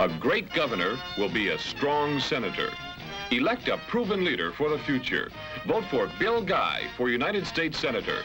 A great governor will be a strong senator. Elect a proven leader for the future. Vote for Bill Guy for United States Senator.